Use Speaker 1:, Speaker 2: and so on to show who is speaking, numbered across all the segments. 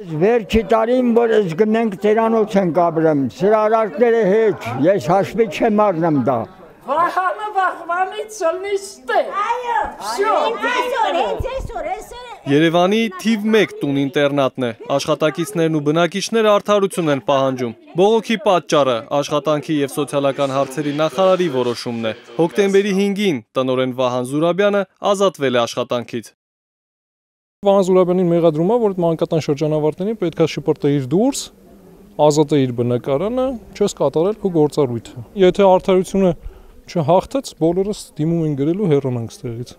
Speaker 1: Վերջի տարին, որ ես գնենք ծերանոց ենք ապրեմ, սրա արարքները հետ, ես հաշվի չեմ առնեմ դա։
Speaker 2: Վահանը վախվանից սլնիստ է։
Speaker 3: Այո,
Speaker 2: Всё,
Speaker 3: այսօր, հենց այսօր, այսօր
Speaker 4: Երևանի թիվ 1 տուն ինտերնատն է։ Աշխատակիցներն ու բնակիչները արդարություն են պահանջում։ Բողոքի պատճառը աշխատանքի եւ սոցիալական հարցերի նախարարի որոշումն է։ Հոկտեմբերի 5-ին տնորեն Վահան Զուրաբյանը ազատվել է աշխատանքից։
Speaker 5: Վահան Զուրաբյանին մեղադրումա, որ մանկատան շրջանավարտներին պետք է շպրտեիր դուրս, ազատեիր բնակարանը, չես կատարել քո գործառույթը։ Եթե արդարությունը չհաղթեց, բոլորս դիմում են գրելու հեռանանք ստեղից։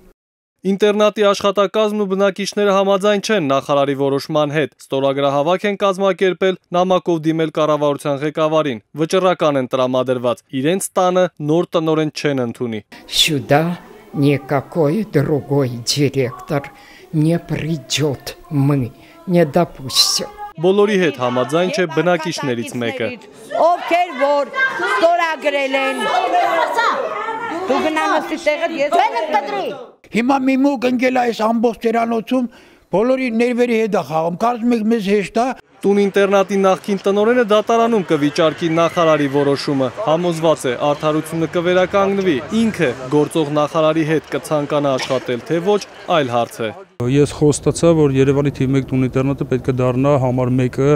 Speaker 4: Ինտերնատի աշխատակազմն ու բնակիչները համաձայն չեն նախարարի որոշման հետ։ Ստորագրահավաք են կազմակերպել նամակով դիմել կառավարության ղեկավարին։ Վճռական են տրամադրված։ Իրենց տանը նոր տնորեն չեն ընդունի։
Speaker 6: Շուտա никакой другой директор не придет. Мы не допустим.
Speaker 4: Բոլորի հետ համաձայն չէ բնակիչներից մեկը։
Speaker 7: ովքեր որ ստորագրել են դու գնանստի տեղը ես
Speaker 3: Բերեք կտրի։
Speaker 8: Հիմա մի մուկ ընկել այս ամբողջ ծերանոցում բոլորի ներվերի հետ է խաղում։ Կարծում եք մեզ հեշտ է։
Speaker 4: Տուն ինտերնատի նախկին տնորենը դատարանում կվիճարկի նախարարի որոշումը։ Համոզված է, արդարությունը կվերականգնվի։ Ինքը գործող նախարարի հետ կցանկանա աշխատել, թե ոչ, այլ հարց է։
Speaker 5: Ես խոստացա, որ Երևանի թիվ 1 տուն ինտերնետը պետք է դառնա համար 1-ը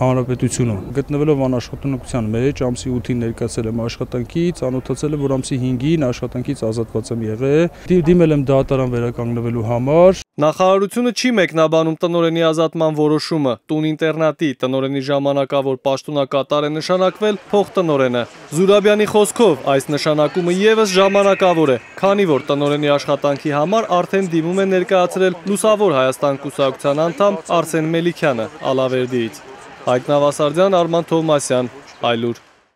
Speaker 5: հանրապետությունում։ Գտնվելով անաշխատանության մեջ, ամսի 8-ին ներկայացել եմ աշխատանքից, անօթացել եմ, որ ամսի 5-ին աշխատանքից ազատված եմ եղել։ Դիմել եմ դատարան վերականգնվելու համար,
Speaker 4: Նախարարությունը չի մեկնաբանում տնորենի ազատման որոշումը։ Տուն ինտերնատի տնորենի ժամանակավոր պաշտոնակատար է նշանակվել փոխտնորենը։ Զուրաբյանի խոսքով այս նշանակումը եւս ժամանակավոր է, քանի որ տնորենի աշխատանքի համար արդեն դիմում է ներկայացրել Լուսավոր Հայաստան կուսակցության անդամ Արսեն Մելիքյանը Ալավերդիից։ Հայկ Նավասարդյան, Արման Թովմասյան, Այլուր